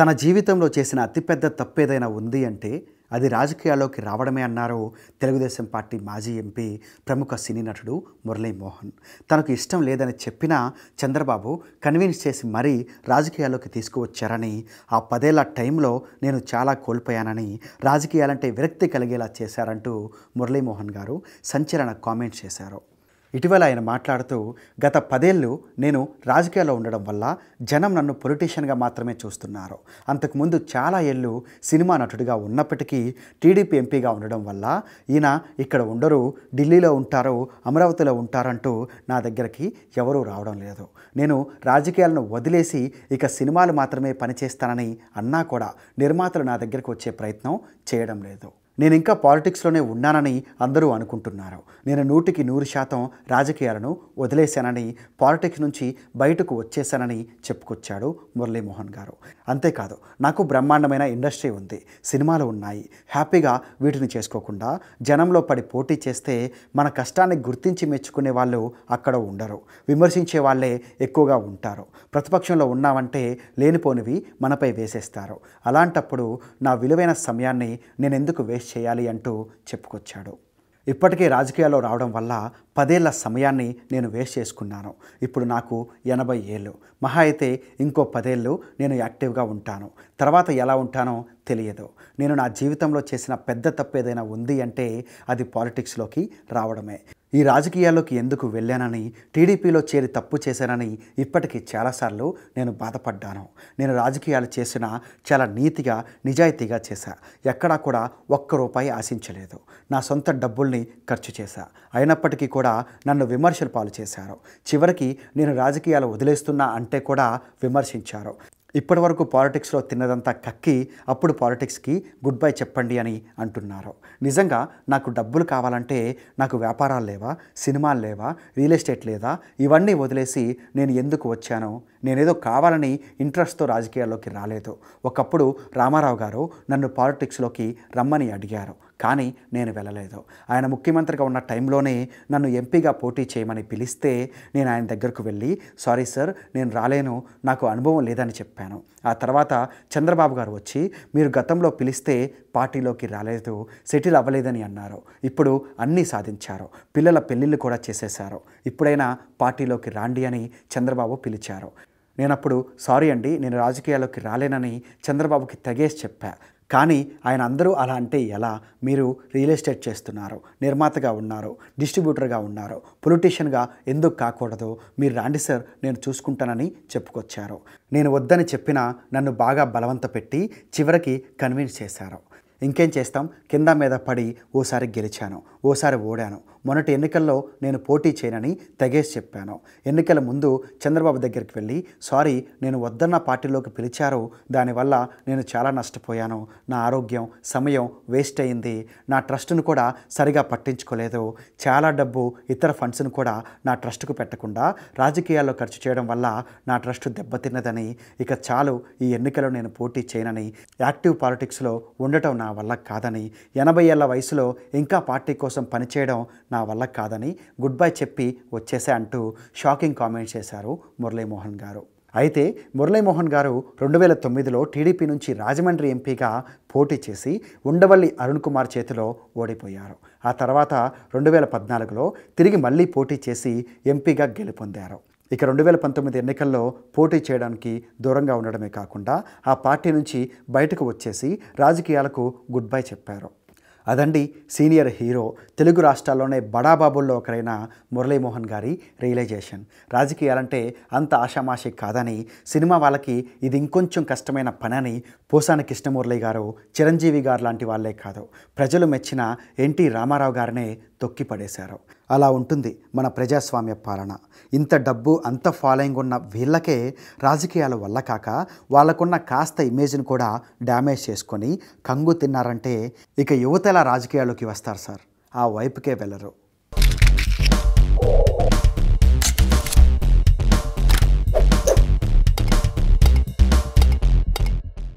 తన జీవితంలో చేసిన అతిపెద్ద తప్పేదైనా ఉంది అంటే అది రాజకీయాల్లోకి రావడమే అన్నారు తెలుగుదేశం పార్టీ మాజీ ఎంపీ ప్రముఖ సినీ నటుడు మురళీమోహన్. తనకు ఇష్టం లేదని చెప్పినా చంద్రబాబు కన్విన్స్ చేసి మరీ రాజకీయాల్లోకి తీసుకువచ్చారని ఆ పదేళ్ళ టైంలో నేను చాలా కోల్పోయానని రాజకీయాలంటే విరక్తి కలిగేలా చేశారంటూ మురళీమోహన్ గారు సంచలన కామెంట్స్ చేశారు. ఇటీవల ఆయన మాట్లాడుతూ గత పదేళ్ళు నేను రాజకీయాల్లో ఉండడం వల్ల జనం నన్ను పొలిటీషియన్గా మాత్రమే చూస్తున్నారు. అంతకుముందు చాలా ఏళ్ళు సినిమా నటుడిగా ఉన్నప్పటికీ టీడీపీ ఎంపీగా ఉండడం వల్ల ఈయన ఇక్కడ ఉండరు ఢిల్లీలో ఉంటారు అమరావతిలో ఉంటారంటూ నా దగ్గరికి ఎవరూ రావడం లేదు. నేను రాజకీయాలను వదిలేసి ఇక సినిమాలు మాత్రమే పనిచేస్తానని అన్నా కూడా నిర్మాతలు నా దగ్గరికి వచ్చే ప్రయత్నం చేయడం లేదు. నేను ఇంకా పాలిటిక్స్లోనే ఉన్నానని అందరూ అనుకుంటున్నారు. నేను నూటికి నూరు శాతం రాజకీయాలను వదిలేశానని పాలిటిక్స్ నుంచి బయటకు వచ్చేసానని చెప్పుకొచ్చాడు మురళీమోహన్ గారు. అంతేకాదు నాకు బ్రహ్మాండమైన ఇండస్ట్రీ ఉంది సినిమాలు ఉన్నాయి. హ్యాపీగా వీటిని చేసుకోకుండా జనంలో పడి పోటీ చేస్తే మన కష్టాన్ని గుర్తించి మెచ్చుకునే వాళ్ళు అక్కడ ఉండరు. విమర్శించే వాళ్ళే ఎక్కువగా ఉంటారు. ప్రతిపక్షంలో ఉన్నామంటే లేనిపోనివి మనపై వేసేస్తారు. అలాంటప్పుడు నా విలువైన సమయాన్ని నేను ఎందుకు వేస్ట్ చేయాలి అంటూ చెప్పుకొచ్చాడు. ఇప్పటికే రాజకీయాల్లో రావడం వల్ల పదేళ్ళ సమయాన్ని నేను వేస్ట్ చేసుకున్నాను. ఇప్పుడు నాకు ఎనభై ఏళ్ళు. మహా అయితే ఇంకో పదేళ్ళు నేను యాక్టివ్గా ఉంటాను. తర్వాత ఎలా ఉంటానో తెలియదు. నేను నా జీవితంలో చేసిన పెద్ద తప్పు ఏదైనా ఉంది అంటే అది పాలిటిక్స్లోకి రావడమే. ఈ రాజకీయాల్లోకి ఎందుకు వెళ్ళానని టీడీపీలో చేరి తప్పు చేశానని ఇప్పటికీ చాలాసార్లు నేను బాధపడ్డాను. నేను రాజకీయాలు చేసిన చాలా నీతిగా నిజాయితీగా చేశా. ఎక్కడా కూడా ఒక్క రూపాయి ఆశించలేదు. నా సొంత డబ్బుల్ని ఖర్చు చేశా. అయినప్పటికీ కూడా నన్ను విమర్శలు పాలు చేశారు. చివరికి నేను రాజకీయాలు వదిలేస్తున్నా అంటే కూడా విమర్శించారు. ఇప్పటి వరకు పాలిటిక్స్లో తిన్నదంతా కక్కి అప్పుడు పాలిటిక్స్కి గుడ్ బై చెప్పండి అని అంటున్నారు. నిజంగా నాకు డబ్బులు కావాలంటే నాకు వ్యాపారాలు లేవా సినిమాలు లేవా రియల్ ఎస్టేట్ లేదా? ఇవన్నీ వదిలేసి నేను ఎందుకు వచ్చాను? నేనేదో కావాలని ఇంట్రెస్ట్తో రాజకీయాల్లోకి రాలేదు. ఒకప్పుడు రామారావు గారు నన్ను పాలిటిక్స్లోకి రమ్మని అడిగారు. కానీ నేను వెళ్ళలేదు. ఆయన ముఖ్యమంత్రిగా ఉన్న టైంలోనే నన్ను ఎంపీగా పోటీ చేయమని పిలిస్తే నేను ఆయన దగ్గరకు వెళ్ళి సారీ సార్ నేను రాలేను నాకు అనుభవం లేదని చెప్పాను. ఆ తర్వాత చంద్రబాబు గారు వచ్చి మీరు గతంలో పిలిస్తే పార్టీలోకి రాలేదు సెటిల్ అవ్వలేదని అన్నారు. ఇప్పుడు అన్నీ సాధించారు. పిల్లల పెళ్ళిళ్ళు కూడా చేసేశారు. ఇప్పుడైనా పార్టీలోకి రాండి అని చంద్రబాబు పిలిచారు. నేను అప్పుడు సారీ అండి నేను రాజకీయాల్లోకి రాలేనని చంద్రబాబుకి తెగేసి చెప్పా. కానీ ఆయన అందరూ అలా అంటే ఎలా? మీరు రియల్ ఎస్టేట్ చేస్తున్నారు నిర్మాతగా ఉన్నారు డిస్ట్రిబ్యూటర్గా ఉన్నారు పొలిటీషియన్గా ఎందుకు కాకూడదు? మీరు రాండి సార్ నేను చూసుకుంటానని చెప్పుకొచ్చారు. నేను వద్దని చెప్పినా నన్ను బాగా బలవంత పెట్టి చివరికి కన్విన్స్ చేశారు. ఇంకేం చేస్తాం? కింద మీద పడి ఓసారి గెలిచాను ఓసారి ఓడాను. మొన్నటి ఎన్నికల్లో నేను పోటీ చేయనని తెగేసి చెప్పాను. ఎన్నికల ముందు చంద్రబాబు దగ్గరికి వెళ్ళి సారీ నేను వద్దన్న పార్టీలోకి పిలిచారు. దానివల్ల నేను చాలా నష్టపోయాను. నా ఆరోగ్యం సమయం వేస్ట్ అయింది. నా ట్రస్ట్ను కూడా సరిగా పట్టించుకోలేదు. చాలా డబ్బు ఇతర ఫండ్స్ను కూడా నా ట్రస్ట్కు పెట్టకుండా రాజకీయాల్లో ఖర్చు చేయడం వల్ల నా ట్రస్ట్ దెబ్బతిన్నదని. ఇక చాలు ఈ ఎన్నికలో నేను పోటీ చేయనని యాక్టివ్ పాలిటిక్స్లో ఉండటం నా నా వల్ల కాదని ఎనభై ఏళ్ళ వయసులో ఇంకా పార్టీ కోసం పనిచేయడం నా వల్ల కాదని గుడ్ బై చెప్పి వచ్చేసా అంటూ షాకింగ్ కామెంట్స్ చేశారు మురళీమోహన్ గారు. అయితే మురళీమోహన్ గారు రెండు వేల తొమ్మిదిలో టీడీపీ నుంచి రాజమండ్రి ఎంపీగా పోటీ చేసి ఉండవల్లి అరుణ్ కుమార్ చేతిలో ఓడిపోయారు. ఆ తర్వాత రెండు వేల పద్నాలుగులో తిరిగి మళ్ళీ పోటీ చేసి ఎంపీగా గెలుపొందారు. ఇక రెండు వేల పంతొమ్మిది ఎన్నికల్లో పోటీ చేయడానికి దూరంగా ఉండడమే కాకుండా ఆ పార్టీ నుంచి బయటకు వచ్చేసి రాజకీయాలకు గుడ్ బై చెప్పారు. అదండి సీనియర్ హీరో తెలుగు రాష్ట్రాల్లోనే బడాబాబుల్లో ఒకరైన మురళీమోహన్ గారి రియలైజేషన్. రాజకీయాలంటే అంత ఆషామాషి కాదని సినిమా వాళ్ళకి ఇది ఇంకొంచెం కష్టమైన పని అని పోసాని కృష్ణమురళి గారు చిరంజీవి గారు లాంటి వాళ్ళే కాదు. ప్రజలు మెచ్చిన ఎన్టీ రామారావు గారినే తొక్కి పడేశారు అలా ఉంటుంది మన ప్రజాస్వామ్య పాలన. ఇంత డబ్బు అంత ఫాలోయింగ్ ఉన్న వీళ్ళకే రాజకీయాల వల్ల కాక వాళ్ళకున్న కాస్త ఇమేజ్ని కూడా డ్యామేజ్ చేసుకొని కంగు తిన్నారంటే ఇక యువత ఎలా రాజకీయాల్లోకి వస్తారు సార్? ఆ వైపుకే వెళ్ళరు.